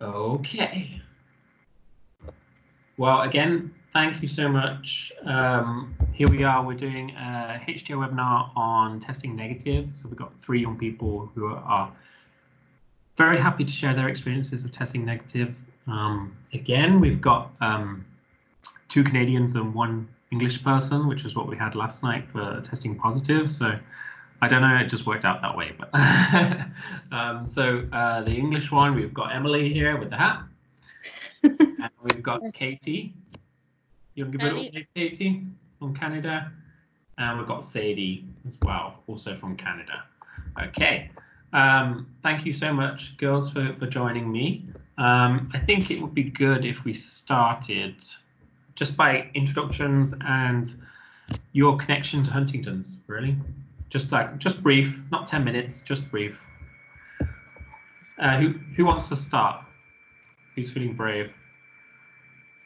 Okay. Well, again, thank you so much. Um, here we are, we're doing a HDYO webinar on testing negative. So we've got three young people who are very happy to share their experiences of testing negative. Um, again, we've got um, two Canadians and one English person, which is what we had last night for testing positive. So I don't know, it just worked out that way. But um, so uh, the English one, we've got Emily here with the hat. and we've got Katie. Young little Katie from Canada. And we've got Sadie as well, also from Canada. Okay. Um, thank you so much, girls, for, for joining me. Um, I think it would be good if we started just by introductions and your connection to Huntington's, really. Just like, just brief, not 10 minutes, just brief. Uh, who, who wants to start? Who's feeling brave?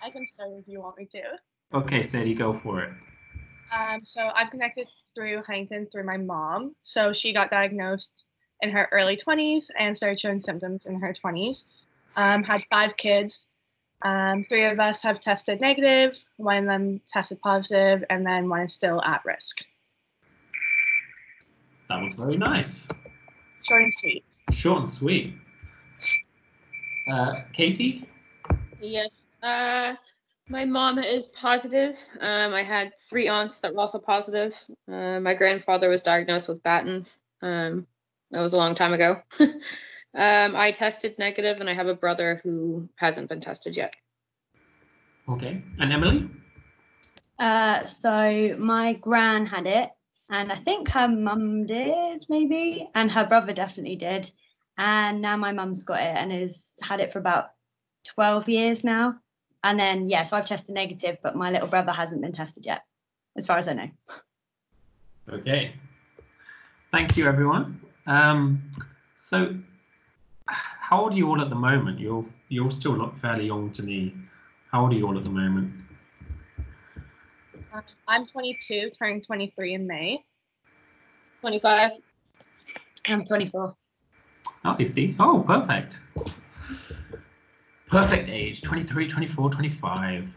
I can start if you want me to. Okay, Sadie, go for it. Um, so I'm connected through Huntington through my mom. So she got diagnosed in her early 20s and started showing symptoms in her 20s. Um, had five kids. Um, three of us have tested negative, one of them tested positive, and then one is still at risk. That was very nice. Short and sweet. Short and sweet. Uh, Katie? Yes. Uh, my mom is positive. Um, I had three aunts that were also positive. Uh, my grandfather was diagnosed with Batten's. Um, that was a long time ago. um, I tested negative, and I have a brother who hasn't been tested yet. Okay. And Emily? Uh, so my gran had it, and I think her mum did, maybe, and her brother definitely did. And now my mum's got it and has had it for about 12 years now. And then, yeah, so I've tested negative, but my little brother hasn't been tested yet, as far as I know. Okay. Thank you, everyone. Um, so, how old are you all at the moment? You're you all still look fairly young to me. How old are you all at the moment? I'm 22, turning 23 in May. 25. I'm 24. Oh, you see. Oh, perfect. Perfect age 23, 24, 25.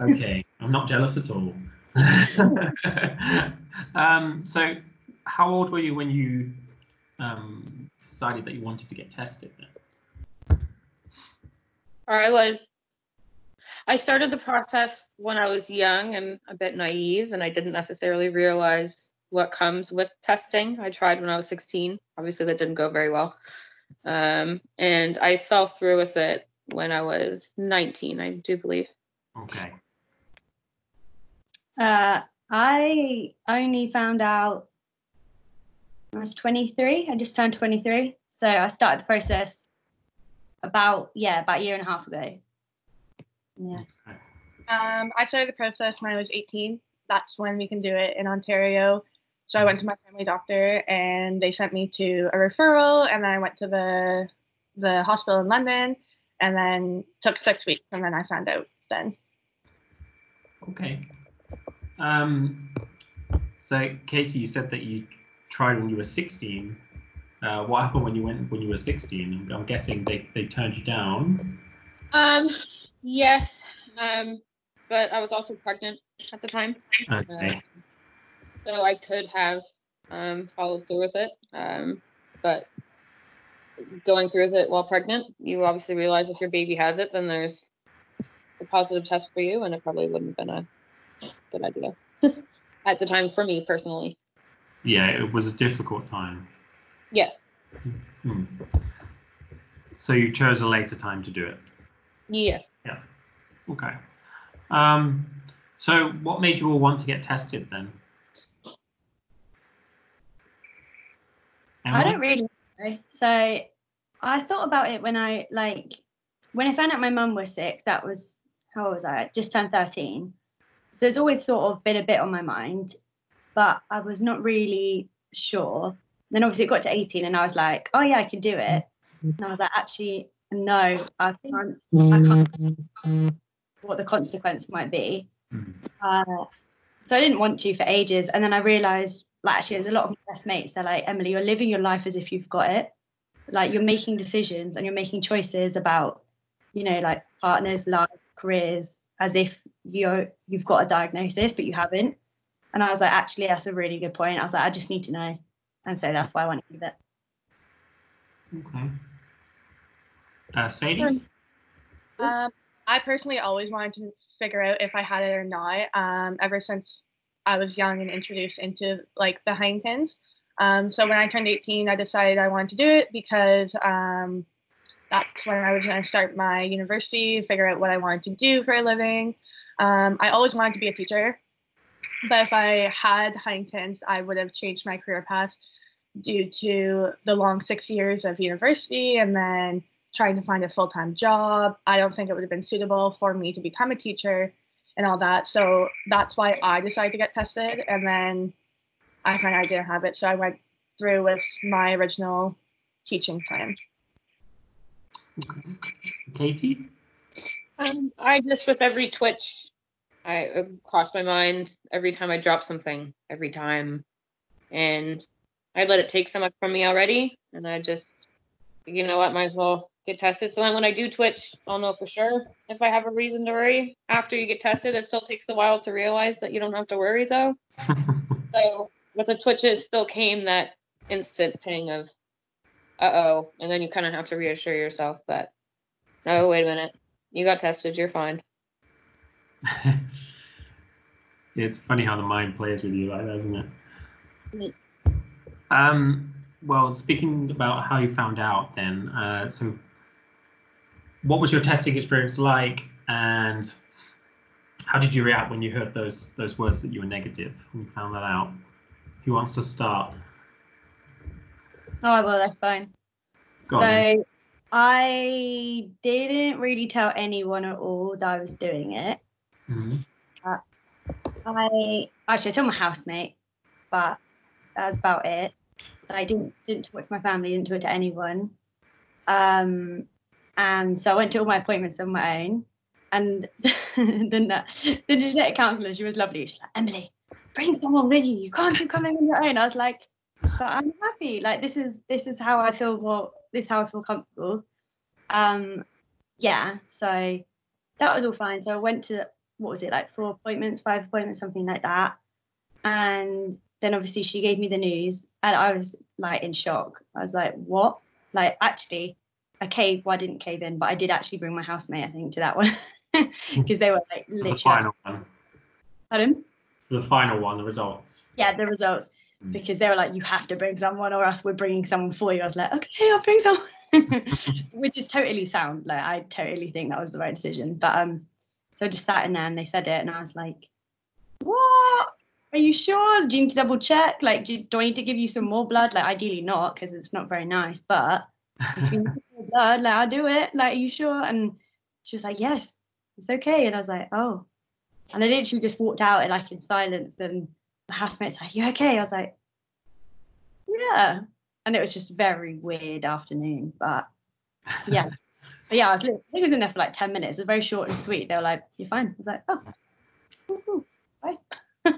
Okay, I'm not jealous at all. um, so, how old were you when you um, decided that you wanted to get tested then? Or I was. I started the process when I was young and a bit naive, and I didn't necessarily realize what comes with testing. I tried when I was 16. Obviously, that didn't go very well. Um, and I fell through with it when I was 19, I do believe. Okay. Uh, I only found out I was 23. I just turned 23. So I started the process about, yeah, about a year and a half ago. Yeah. Um, I started the process when I was 18. That's when we can do it in Ontario. So I went to my family doctor and they sent me to a referral and then I went to the the hospital in London and then took six weeks and then I found out then. Okay. Um, so Katie, you said that you tried when you were 16. Uh, what happened when you went when you were 16? I'm guessing they, they turned you down. Um, yes. Um, but I was also pregnant at the time. Okay. Uh, so I could have um, followed through with it. Um, but going through with it while pregnant, you obviously realize if your baby has it, then there's a positive test for you, and it probably wouldn't have been a good idea at the time for me personally. Yeah, it was a difficult time. Yes. Hmm. So you chose a later time to do it. Yes. Yeah. Okay. Um, so what made you all want to get tested then? I don't really know. So I thought about it when I like when I found out my mum was sick. That was how old was I? Just turned thirteen. So it's always sort of been a bit on my mind, but I was not really sure. Then obviously it got to eighteen, and I was like, oh yeah, I can do it. And I was like, actually, no, I can't. I can't. What the consequence might be. Mhm. Uh, so I didn't want to for ages, and then I realised like actually there's a lot of my best mates they're like emily you're living your life as if you've got it like you're making decisions and you're making choices about you know, like partners, life, careers, as if you're you've got a diagnosis but you haven't. And I was like, actually, that's a really good point. I was like, I just need to know, and so that's why I want to give it. Okay. Uh, Sadie? Um, I personally always wanted to figure out if I had it or not. Um, ever since I was young and introduced into like the Huntingtons. Um, so when I turned 18, I decided I wanted to do it because um, that's when I was going to start my university, figure out what I wanted to do for a living. Um, I always wanted to be a teacher, but if I had Huntington's, I would have changed my career path due to the long six years of university and then trying to find a full time job. I don't think it would have been suitable for me to become a teacher and all that. So that's why I decided to get tested. And then I found I didn't have it. So I went through with my original teaching plan. Katie? Um, I just with every twitch, I it crossed my mind every time I drop something, every time, and I let it take so much from me already, and I just, you know what, might as well get tested. So then when I do twitch, I'll know for sure if I have a reason to worry. After you get tested, it still takes a while to realize that you don't have to worry though. So with the twitches, still came that instant ping of, uh oh, and then you kind of have to reassure yourself that, oh wait a minute, you got tested, you're fine. it's funny how the mind plays with you like that, isn't it? Mm. Um, well, speaking about how you found out, then, uh, so what was your testing experience like, and how did you react when you heard those those words that you were negative when you found that out? Who wants to start? Oh well, that's fine. Go on so I didn't really tell anyone at all that I was doing it. Mhm. I actually I told my housemate, but that was about it. I didn't didn't talk to my family, didn't talk to anyone. Um, and so I went to all my appointments on my own. And then the, the genetic counsellor, she was lovely. She's like, Emily, bring someone with you. You can't keep coming on your own. I was like, but I'm happy. Like this is this is how I feel. Well, this is how I feel comfortable. Um, yeah. So that was all fine. So I went to what was it like four appointments, five appointments, something like that. And then obviously she gave me the news, and I was like in shock. I was like, what? Like actually, I caved. Well, I didn't cave in, but I did actually bring my housemate, I think, to that one because they were like literally. The final one. Pardon? The final one, the results. Yeah, the results Mm. because they were like, you have to bring someone, or else we're bringing someone for you. I was like, okay, I'll bring someone, which is totally sound. Like I totally think that was the right decision. But um, so I just sat in there and they said it, and I was like, what? Are you sure? Do you need to double check? Like, do, do I need to give you some more blood? Like, ideally not, because it's not very nice. But if you need more blood, like, I'll do it. Like, are you sure? And she was like, yes, it's okay. And I was like, oh. And I literally just walked out and like in silence. And my housemate's like, you okay? I was like, yeah. And it was just very weird afternoon. But yeah. But yeah, I was I think I was in there for like 10 minutes. It was very short and sweet. They were like, you're fine. I was like, oh, bye.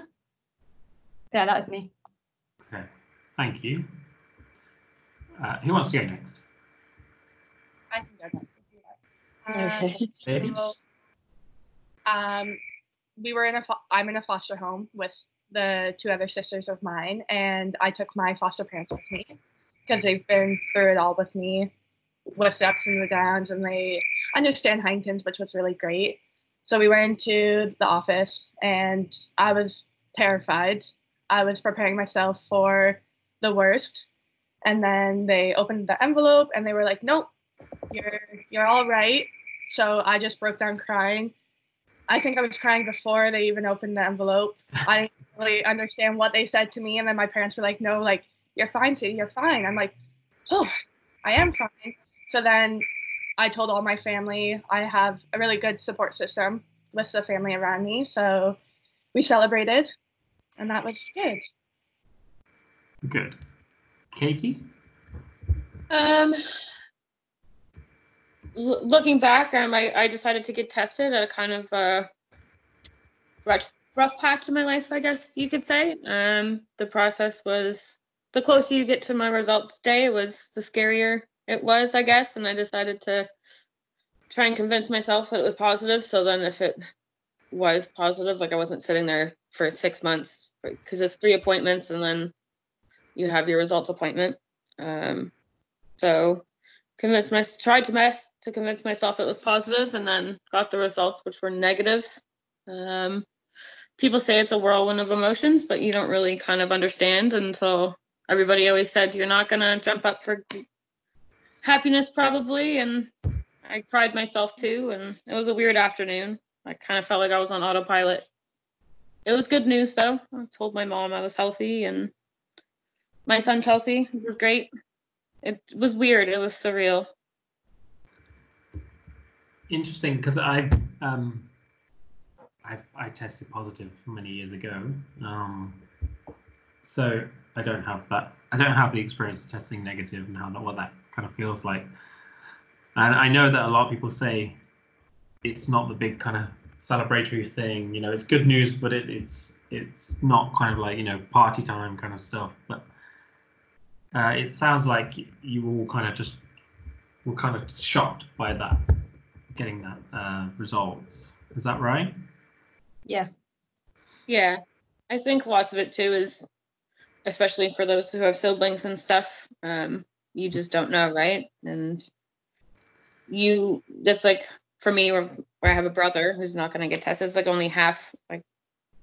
yeah, that was me. Okay, thank you. Uh, who wants to go next? I can go like. Okay. Sadie? So, um, we were in a. fo- I'm in a foster home with the two other sisters of mine, and I took my foster parents with me because they've been through it all with me, with the ups and the downs, and they understand Huntington's, which was really great. So we went into the office, and I was terrified. I was preparing myself for the worst, and then they opened the envelope, and they were like, "Nope, you're you're all right." So I just broke down crying. I think I was crying before they even opened the envelope. I didn't really understand what they said to me, and then my parents were like, "No, like you're fine, Sadie, you're fine." I'm like, "Oh, I am fine." So then I told all my family. I have a really good support system with the family around me, so we celebrated, and that was good. Good. Katie? Um, l- looking back, um, I, I decided to get tested at a kind of uh, rough, rough patch in my life, I guess you could say. Um, the process was the closer you get to my results day, was the scarier it was, I guess, and I decided to try and convince myself that it was positive. So then if it was positive, like I wasn't sitting there for six months because it's three appointments and then you have your results appointment. Um, so convinced my tried to mess to convince myself it was positive and then got the results which were negative. Um, people say it's a whirlwind of emotions, but you don't really kind of understand until everybody always said you're not gonna jump up for happiness probably and I cried myself too and it was a weird afternoon. I kind of felt like I was on autopilot. It was good news though. I told my mom I was healthy and my son Chelsea was great. It was weird. It was surreal. Interesting, because I um, I I tested positive many years ago. Um, so I don't have that. I don't have the experience of testing negative and how that what that kind of feels like. And I know that a lot of people say it's not the big kind of celebratory thing. You know, it's good news, but it, it's it's not kind of like you know party time kind of stuff. But uh, it sounds like you all kind of just were kind of shocked by that, getting that uh, results. Is that right? Yeah. Yeah. I think lots of it too is, especially for those who have siblings and stuff, um, you just don't know, right? And you, that's like for me, where, where I have a brother who's not going to get tested, it's like only half, like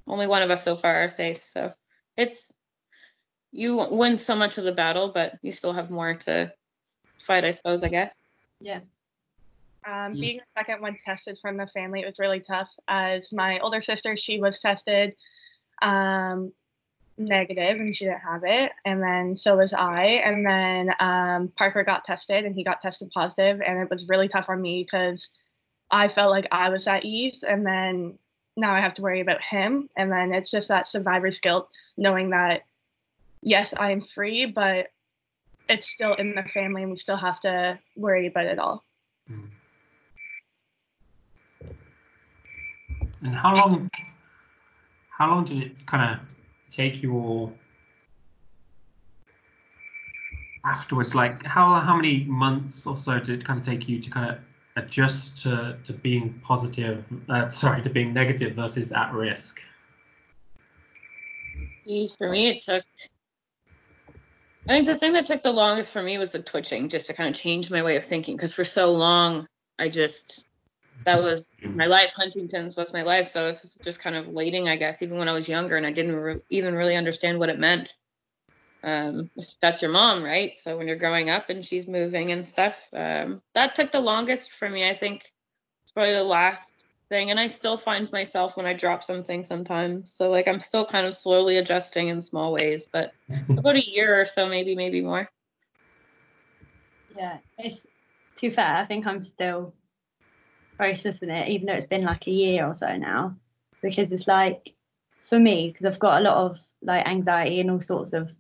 only one of us so far are safe. So it's you win so much of the battle, but you still have more to fight, I suppose, I guess. Yeah. Um, Yeah. being the second one tested from the family, it was really tough. As my older sister, she was tested um, negative and she didn't have it, and then so was I. And then um, Parker got tested and he got tested positive, and it was really tough on me because I felt like I was at ease, and then now I have to worry about him, and then it's just that survivor's guilt, knowing that yes, I am free, but it's still in the family, and we still have to worry about it all. And how long? How long did it kind of take you all afterwards? Like how how many months or so did it kind of take you to kind of adjust to to being positive? Uh, sorry, to being negative versus at risk. Geez, for me, it took. I think the thing that took the longest for me was the twitching, just to kind of change my way of thinking. Because for so long, I just that was my life. Huntington's was my life, so it's just kind of waiting, I guess. Even when I was younger, and I didn't re- even really understand what it meant. Um, that's your mom, right? So when you're growing up and she's moving and stuff, um, that took the longest for me. I think it's probably the last thing, and I still find myself when I drop something sometimes. So like I'm still kind of slowly adjusting in small ways, but about a year or so, maybe, maybe more. Yeah. It's too fair. I think I'm still processing it, even though it's been like a year or so now, because it's like for me, because I've got a lot of like anxiety and all sorts of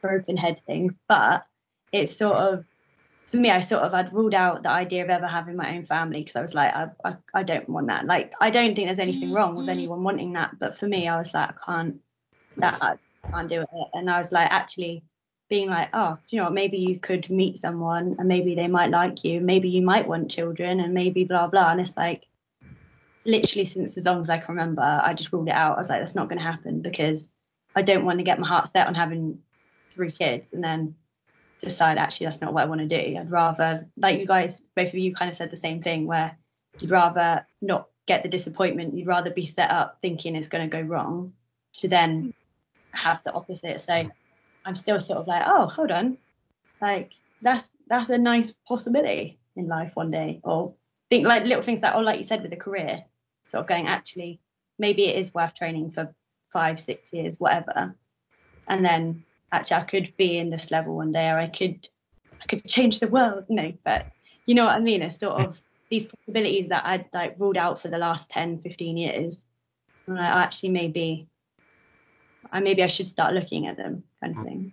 broken head things, but it's sort of for me, I sort of I'd ruled out the idea of ever having my own family because I was like, I, I I don't want that. Like I don't think there's anything wrong with anyone wanting that, but for me, I was like, I can't that I can't do it. And I was like, actually being like, oh, you know what? Maybe you could meet someone and maybe they might like you. Maybe you might want children and maybe blah blah. And it's like literally since as long as I can remember, I just ruled it out. I was like, that's not going to happen because I don't want to get my heart set on having three kids and then decide actually that's not what I want to do. I'd rather, like you guys, both of you kind of said the same thing, where you'd rather not get the disappointment. You'd rather be set up thinking it's going to go wrong, to then have the opposite. So I'm still sort of like, oh, hold on, like that's that's a nice possibility in life one day, or think like little things like, oh, like you said with a career, sort of going actually maybe it is worth training for five, six years, whatever, and then actually I could be in this level one day, or I could I could change the world. No, but you know what I mean. It's sort of these possibilities that I'd like ruled out for the last 10, 15 years. And I actually maybe I maybe I should start looking at them kind of thing.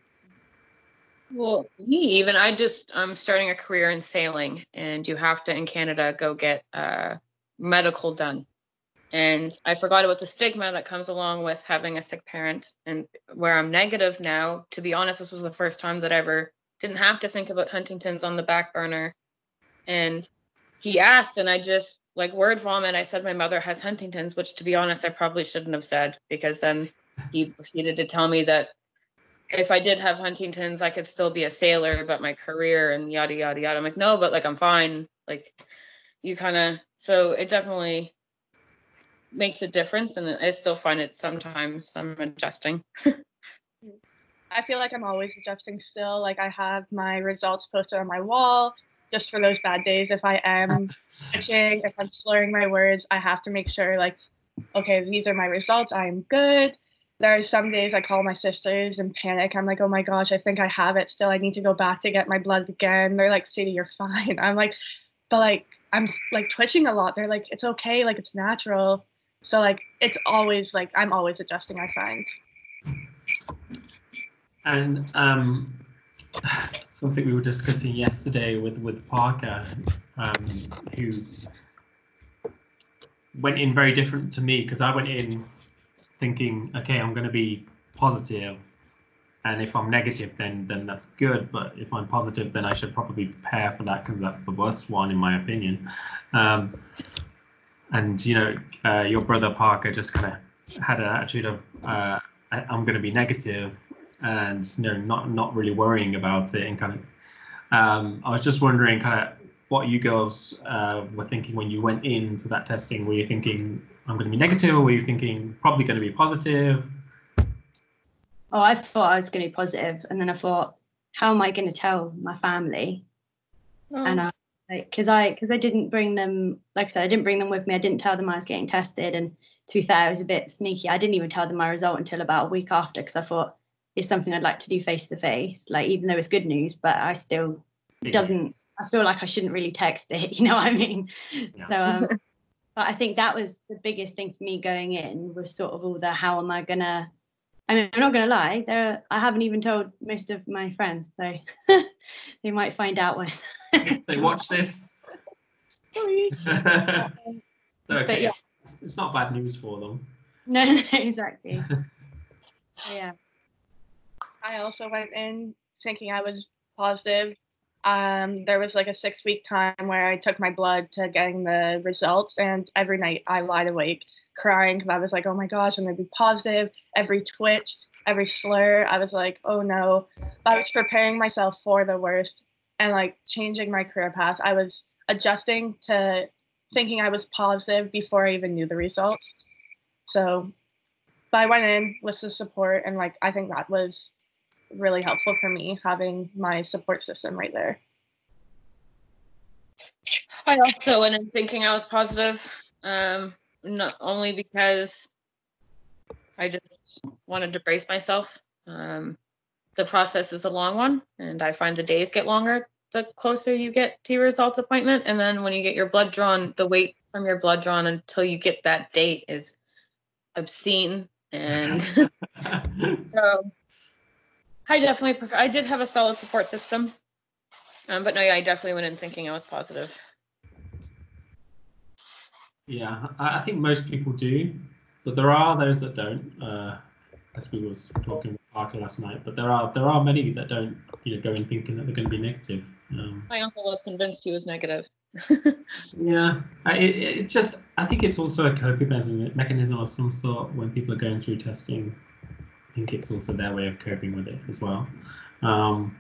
Well, me even I just I'm starting a career in sailing, and you have to in Canada go get uh, medical done. And I forgot about the stigma that comes along with having a sick parent. And where I'm negative now, to be honest, this was the first time that I ever didn't have to think about Huntington's on the back burner. And he asked, and I just like word vomit. I said my mother has Huntington's, which to be honest, I probably shouldn't have said because then he proceeded to tell me that if I did have Huntington's, I could still be a sailor, but my career and yada yada yada. I'm like, no, but like I'm fine. Like you kind of so it definitely makes a difference, and I still find it sometimes I'm adjusting. I feel like I'm always adjusting still. Like I have my results posted on my wall just for those bad days. If I am switching, if I'm slurring my words, I have to make sure like, okay, these are my results. I'm good. There are some days I call my sisters and panic. I'm like, oh my gosh, I think I have it still. I need to go back to get my blood again. They're like, Sadie, you're fine. I'm like, but like I'm like twitching a lot. They're like, it's okay, like it's natural. So like it's always like I'm always adjusting, I find. And um, something we were discussing yesterday with with Parker, um, who went in very different to me because I went in thinking, okay, I'm going to be positive, and if I'm negative, then then that's good. But if I'm positive, then I should probably prepare for that because that's the worst one in my opinion. Um, and you know, uh, your brother Parker just kind of had an attitude of, uh, I, I'm going to be negative, and you know, not not really worrying about it, and kind of. Um, I was just wondering, kind of, what you girls uh, were thinking when you went into that testing. Were you thinking I'm going to be negative, or were you thinking probably going to be positive? Oh, I thought I was going to be positive, and then I thought, how am I going to tell my family? Oh. And I, because I, because I didn't bring them, like I said, I didn't bring them with me. I didn't tell them I was getting tested, and to be fair, I was a bit sneaky. I didn't even tell them my result until about a week after, because I thought it's something I'd like to do face to face. Like even though it's good news, but I still doesn't. I feel like I shouldn't really text it. You know what I mean? Yeah. So, um, but I think that was the biggest thing for me going in was sort of all the how am I gonna. I mean, I'm not gonna lie. There, I haven't even told most of my friends, so they might find out when. so watch this. Sorry. so, okay. yeah. It's not bad news for them. No, no, exactly. yeah. I also went in thinking I was positive. Um, there was like a six week time where I took my blood to getting the results, and every night I lied awake crying because I was like, oh my gosh, I'm gonna be positive. Every twitch, every slur, I was like, oh no. I was preparing myself for the worst and like changing my career path. I was adjusting to thinking I was positive before I even knew the results. So, but I went in with the support, and like I think that was really helpful for me having my support system right there. I also went in thinking I was positive, um, not only because I just wanted to brace myself. Um, the process is a long one, and I find the days get longer the closer you get to your results appointment. And then when you get your blood drawn, the wait from your blood drawn until you get that date is obscene. And so I definitely prefer, I did have a solid support system. Um, but no, yeah, I definitely went in thinking I was positive. Yeah, I, think most people do, but there are those that don't. Uh, as we was talking with Parker last night, but there are there are many that don't, you know, go in thinking that they're going to be negative. Um, My uncle was convinced he was negative. yeah, I- it, it's just I think it's also a coping mechanism, mechanism of some sort when people are going through testing. I think it's also their way of coping with it as well. Um,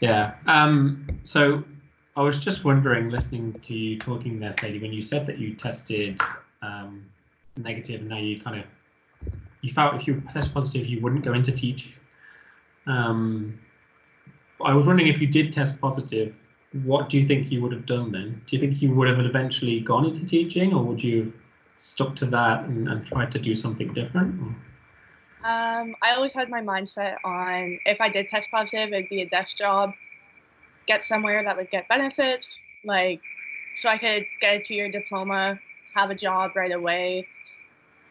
yeah. Um, so I was just wondering, listening to you talking there, Sadie, when you said that you tested um, negative, and now you kind of you felt if you test positive, you wouldn't go into teaching. Um, I was wondering if you did test positive, what do you think you would have done then? Do you think you would have eventually gone into teaching, or would you have stuck to that and, and tried to do something different? Or- Um, I always had my mindset on if I did test positive, it'd be a desk job, get somewhere that would get benefits, like so I could get a two-year diploma, have a job right away.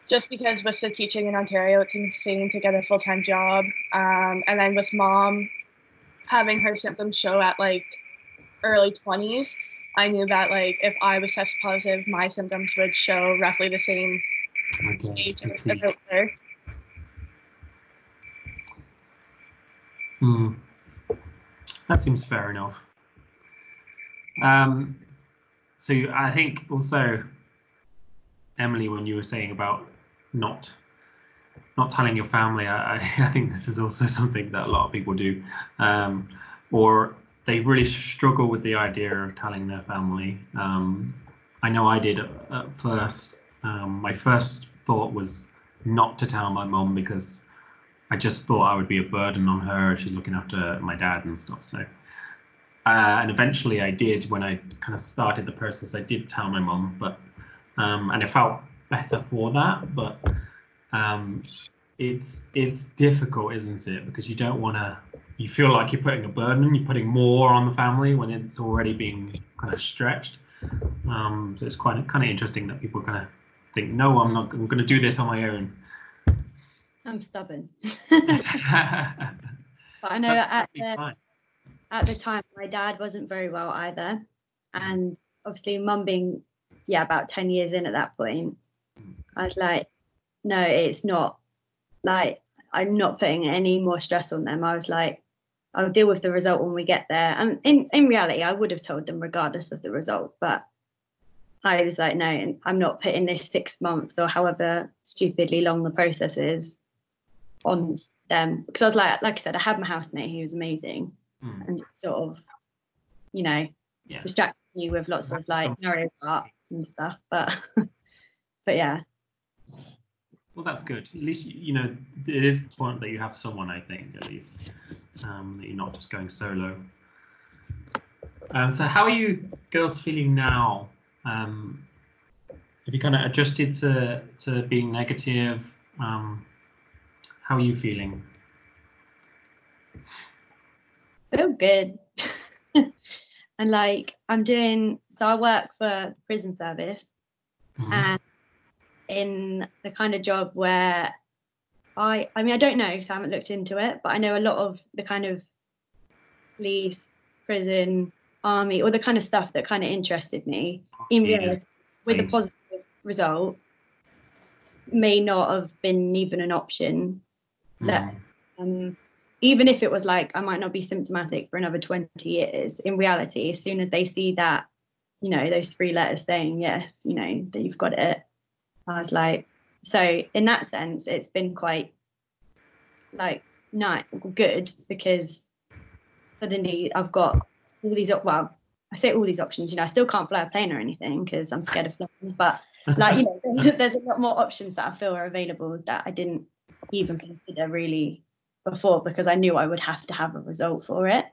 Just because with the teaching in Ontario, it's insane to get a full-time job. Um, and then with mom having her symptoms show at like early 20s, I knew that like if I was test positive, my symptoms would show roughly the same Okay, age as if. Hmm. That seems fair enough. Um, so I think also, Emily, when you were saying about not not telling your family, I, I think this is also something that a lot of people do, um, or they really struggle with the idea of telling their family. Um, I know I did at first. Um, my first thought was not to tell my mom because I just thought I would be a burden on her. She's looking after my dad and stuff. So, uh, and eventually I did when I kind of started the process. I did tell my mom, but um, and it felt better for that. But um, it's it's difficult, isn't it? Because you don't want to. You feel like you're putting a burden. You're putting more on the family when it's already being kind of stretched. Um, so it's quite kind of interesting that people kind of think, no, I'm not. I'm going to do this on my own. I'm stubborn. but I know at the, at the time my dad wasn't very well either, and obviously mum being yeah about ten years in at that point, I was like, no, it's not. Like I'm not putting any more stress on them. I was like, I'll deal with the result when we get there. And in, in reality, I would have told them regardless of the result. But I was like, no, I'm not putting this six months or however stupidly long the process is on them. Because I was like, like I said, I had my housemate who was amazing mm. and sort of, you know, yeah. distracted me with lots of like Mario Kart and stuff. But, but yeah. Well, that's good. At least you know it is important that you have someone. I think at least um, that you're not just going solo. Um, so, how are you girls feeling now? Um, have you kind of adjusted to to being negative? Um, how are you feeling? Feel good. and like I'm doing, so I work for the prison service, mm-hmm. and in the kind of job where I, I mean, I don't know because I haven't looked into it, but I know a lot of the kind of police, prison, army, all the kind of stuff that kind of interested me. In reality, with a positive result, may not have been even an option. Mm. That, um, even if it was like I might not be symptomatic for another 20 years, in reality, as soon as they see that, you know, those three letters saying yes, you know, that you've got it, I was like, so in that sense, it's been quite like not good because suddenly I've got all these well, I say all these options. You know, I still can't fly a plane or anything because I'm scared of flying. But like you know, there's, there's a lot more options that I feel are available that I didn't even consider really before because I knew I would have to have a result for it.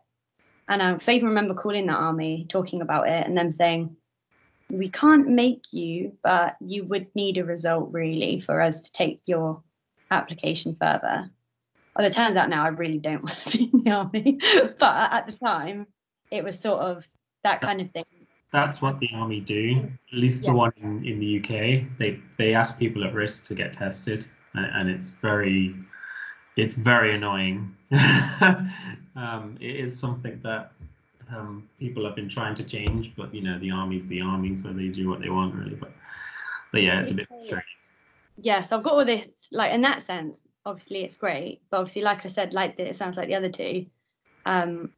And um, I even remember calling that army, talking about it, and them saying, we can't make you, but you would need a result really for us to take your application further. Well, it turns out now I really don't want to be in the army, but at the time it was sort of that kind of thing. That's what the army do. At least yeah. the one in, in the UK, they they ask people at risk to get tested, and, and it's very it's very annoying. um, it is something that um, people have been trying to change, but you know the army's the army, so they do what they want really. But but yeah, it's a bit strange. Yes, I've got all this like in that sense. Obviously, it's great, but obviously, like I said, like it sounds like the other two. Um,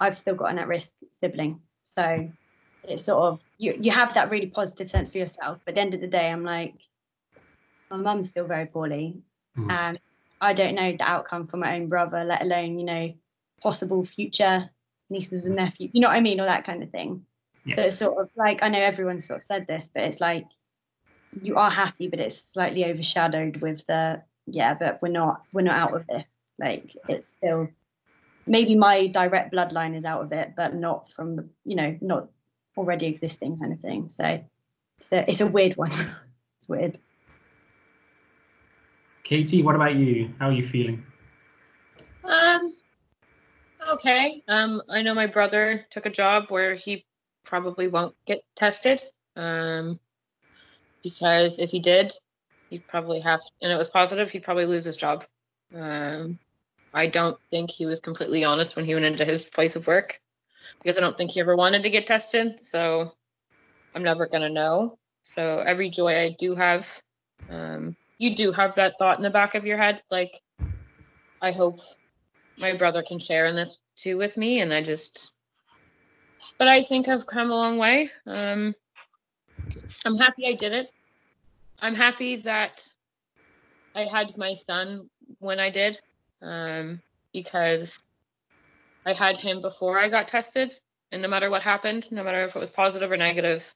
I've still got an at-risk sibling, so it's sort of you you have that really positive sense for yourself. But at the end of the day, I'm like, my mum's still very poorly, mm. and I don't know the outcome for my own brother, let alone you know possible future nieces and nephews, you know what I mean, or that kind of thing. Yes. So it's sort of like I know everyone sort of said this, but it's like you are happy, but it's slightly overshadowed with the yeah, but we're not we're not out of this. Like it's still maybe my direct bloodline is out of it, but not from the you know not already existing kind of thing. So it's a, it's a weird one. it's weird. Katie, what about you? How are you feeling? Um, okay. Um, I know my brother took a job where he probably won't get tested. Um, because if he did, he'd probably have, and it was positive, he'd probably lose his job. Um, I don't think he was completely honest when he went into his place of work because I don't think he ever wanted to get tested. So I'm never going to know. So every joy I do have, um, you do have that thought in the back of your head. Like, I hope my brother can share in this too with me. And I just, but I think I've come a long way. Um, I'm happy I did it. I'm happy that I had my son when I did, um, because I had him before I got tested, and no matter what happened, no matter if it was positive or negative,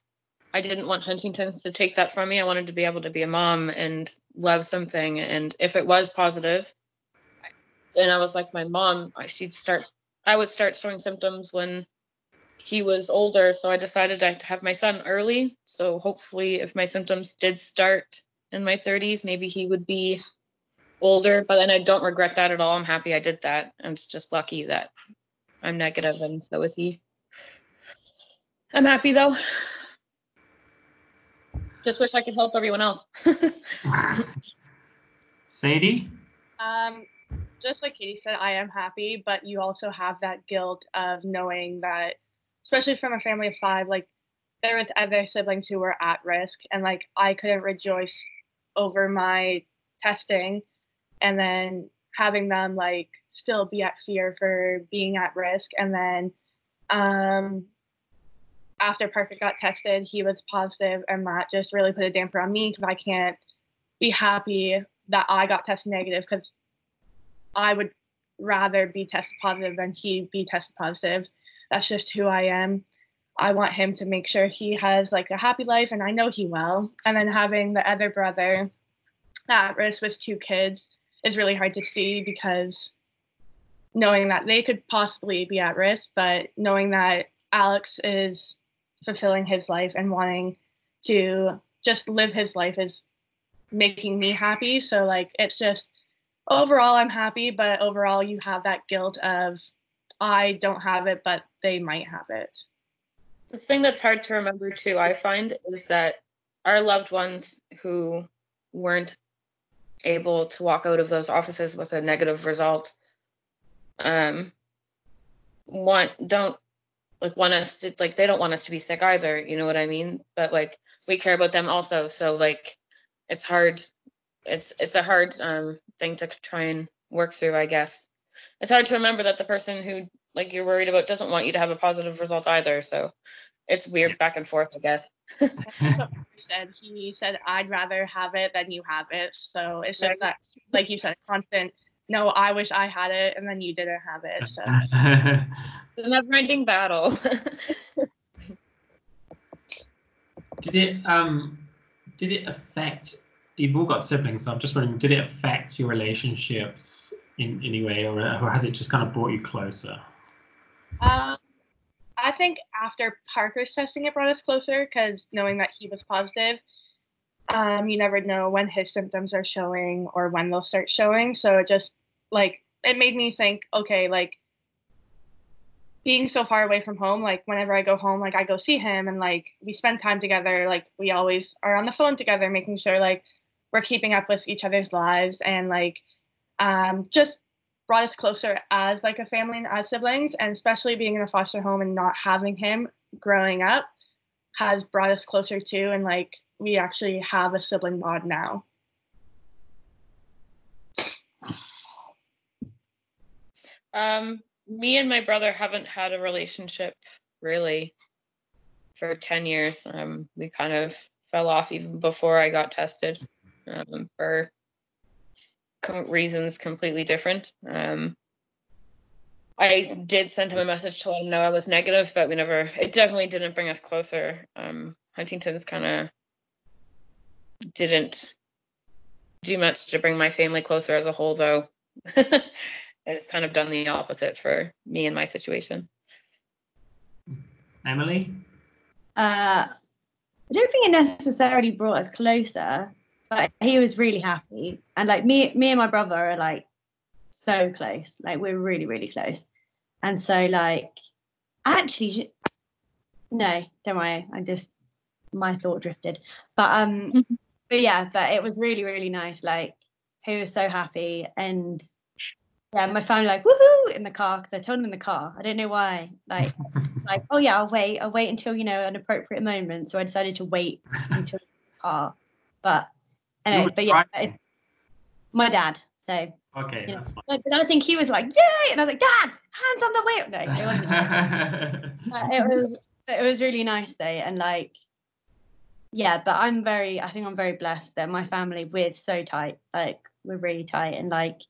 I didn't want Huntington's to take that from me. I wanted to be able to be a mom and love something. And if it was positive, and I was like my mom, she'd start. I would start showing symptoms when he was older. So I decided I to have my son early. So hopefully, if my symptoms did start in my 30s, maybe he would be older. But then I don't regret that at all. I'm happy I did that. I'm just lucky that I'm negative, and so is he. I'm happy though. Just wish I could help everyone else. Sadie? Um, just like Katie said, I am happy, but you also have that guilt of knowing that, especially from a family of five, like there was other siblings who were at risk, and like I couldn't rejoice over my testing, and then having them like still be at fear for being at risk, and then um, after Parker got tested, he was positive, and that just really put a damper on me because I can't be happy that I got tested negative because I would rather be tested positive than he be tested positive. That's just who I am. I want him to make sure he has like a happy life, and I know he will. And then having the other brother at risk with two kids is really hard to see because knowing that they could possibly be at risk, but knowing that Alex is fulfilling his life and wanting to just live his life is making me happy. So like it's just overall I'm happy, but overall you have that guilt of I don't have it, but they might have it. The thing that's hard to remember too, I find, is that our loved ones who weren't able to walk out of those offices with a negative result um want don't like want us to like they don't want us to be sick either you know what i mean? But like we care about them also so like it's hard it's it's a hard um thing to try and work through i guess. It's hard to remember that the person who like you're worried about doesn't want you to have a positive result either so it's weird back and forth i guess. Said he said i'd rather have it than you have it. So it's just that like you said constant no i wish i had it and then you didn't have it so. The never-ending battle. Did it um did it affect you've all got siblings so i'm just wondering did it affect your relationships in any way or, or has it just kind of brought you closer? Um i think after parker's testing it brought us closer because knowing that he was positive um you never know when his symptoms are showing or when they'll start showing so it just like it made me think okay like being so far away from home, like whenever I go home, like I go see him and like we spend time together. Like we always are on the phone together, making sure like we're keeping up with each other's lives and like um, just brought us closer as like a family and as siblings. And especially being in a foster home and not having him growing up has brought us closer too. And like we actually have a sibling bond now. Um me and my brother haven't had a relationship really for 10 years. Um, we kind of fell off even before I got tested um, for reasons completely different. Um, I did send him a message to let him know I was negative, but we never, it definitely didn't bring us closer. Um, Huntington's kind of didn't do much to bring my family closer as a whole, though. it's kind of done the opposite for me and my situation. Emily? Uh, I don't think it necessarily brought us closer, but he was really happy. And like me, me and my brother are like so close. Like we're really, really close. And so like, actually, no, don't worry. I just my thought drifted. But um, but yeah, but it was really, really nice. Like he was so happy and yeah, my family like woohoo in the car because I told them in the car. I don't know why. Like, like oh yeah, I'll wait. I'll wait until you know an appropriate moment. So I decided to wait until the car. But anyway, but yeah, it, my dad. So, Okay, fine. but but I think he was like, "Yay!" and I was like, "Dad, hands on the wheel." No, it wasn't. It was it was really nice though and like yeah but i'm very i think i'm very blessed that my family we're so tight like we're really tight and like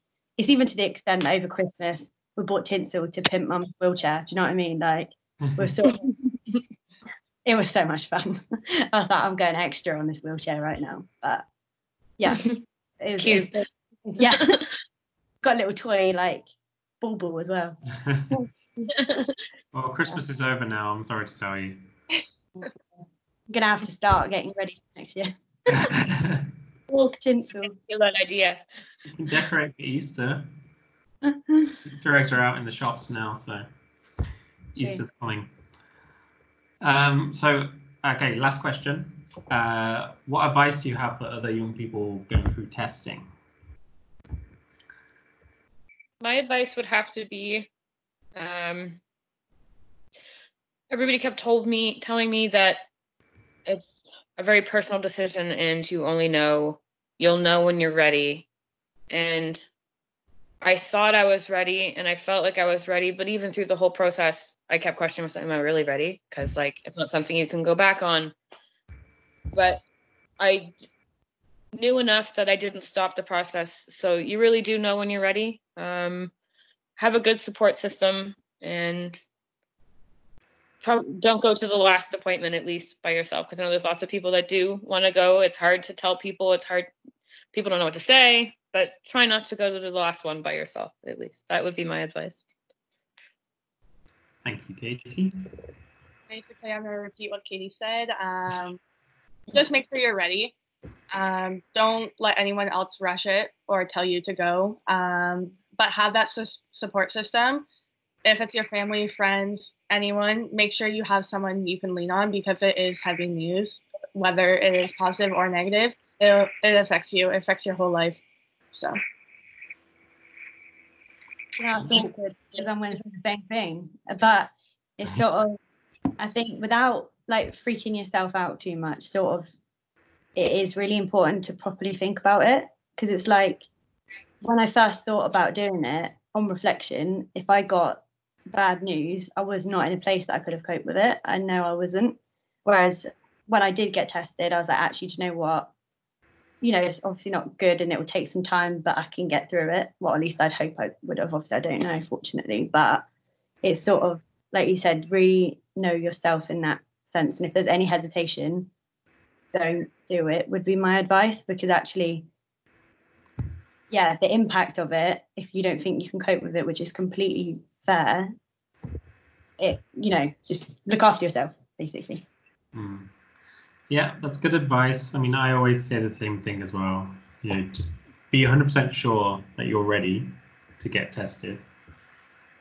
it's even to the extent that over christmas we bought tinsel to pimp mum's wheelchair. Do you know what i mean? Like we're sort of it was so much fun. I was like i'm going extra on this wheelchair right now. But yeah it was, Cute. it's- yeah. Got a little toy like ball ball as well. Well, Christmas is over now. I'm sorry to tell you. i'm gonna have to start getting ready for next year. you walk tinsel Feel that idea. can decorate for Easter. Easter eggs are out in the shops now, so Easter's coming. Um, so, okay, last question. Uh, what advice do you have for other young people going through testing? my advice would have to be um, everybody kept told me telling me that it's a very personal decision and you only know you'll know when you're ready. And i thought i was ready and i felt like i was ready but even through the whole process i kept questioning myself am i really ready? Because like it's not something you can go back on. But i knew enough that i didn't stop the process. So you really do know when you're ready. Um, have a good support system and prob- don't go to the last appointment at least by yourself because I know there's lots of people that do want to go. It's hard to tell people. It's hard. People don't know what to say, but try not to go to the last one by yourself at least. That would be my advice. Thank you, Katie. basically i'm going to repeat what katie said um, just make sure you're ready um, don't let anyone else rush it or tell you to go um, but have that sus- support system if it's your family friends anyone make sure you have someone you can lean on because it is heavy news whether it is positive or negative it, it affects you it affects your whole life so Yeah, it's awkward because I'm going to say the same thing. But it's sort of, I think, without like freaking yourself out too much, sort of, it is really important to properly think about it because it's like when I first thought about doing it on reflection, if I got bad news, I was not in a place that I could have coped with it. I know I wasn't. Whereas when I did get tested, I was like, actually, do you know what? you know, it's obviously not good and it will take some time, but I can get through it. Well, at least I'd hope I would have. Obviously, I don't know, fortunately, but it's sort of like you said, really know yourself in that sense. And if there's any hesitation, don't do it, would be my advice because actually, yeah, the impact of it, if you don't think you can cope with it, which is completely fair, it, you know, just look after yourself, basically. Hmm. Yeah, that's good advice. I mean, I always say the same thing as well. You know, just be 100% sure that you're ready to get tested.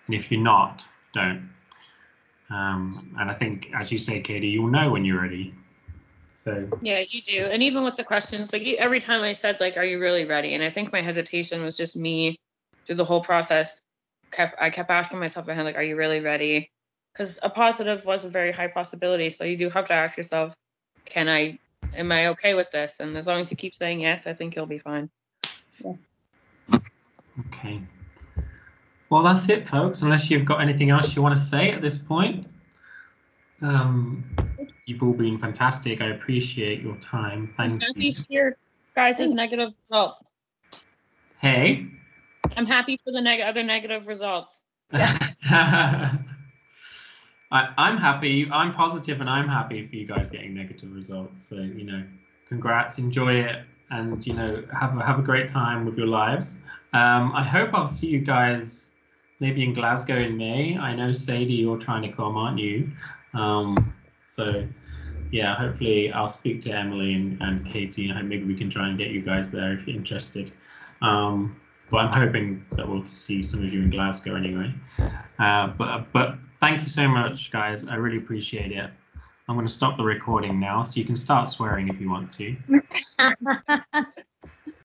And if you're not, don't. Um, and I think, as you say, Katie, you'll know when you're ready. So, Yeah, you do. And even with the questions, like you, every time I said, like, "Are you really ready?" and I think my hesitation was just me through the whole process. Kept I kept asking myself, behind, like, "Are you really ready?" Because a positive was a very high possibility. So you do have to ask yourself, "Can I? Am I okay with this?" And as long as you keep saying yes, I think you'll be fine. okay. Well, that's it, folks. Unless you've got anything else you want to say at this point. Um, you've all been fantastic. I appreciate your time. I'm happy you. guys' negative results. Hey. I'm happy for the neg- other negative results. I, I'm happy. I'm positive, and I'm happy for you guys getting negative results. So you know, congrats, enjoy it, and you know, have a, have a great time with your lives. Um, I hope I'll see you guys maybe in Glasgow in May. I know Sadie, you're trying to come, aren't you? Um, so yeah, hopefully I'll speak to Emily and, and Katie, and maybe we can try and get you guys there if you're interested. Um, but I'm hoping that we'll see some of you in Glasgow anyway. Uh, but but thank you so much, guys. I really appreciate it. I'm going to stop the recording now, so you can start swearing if you want to.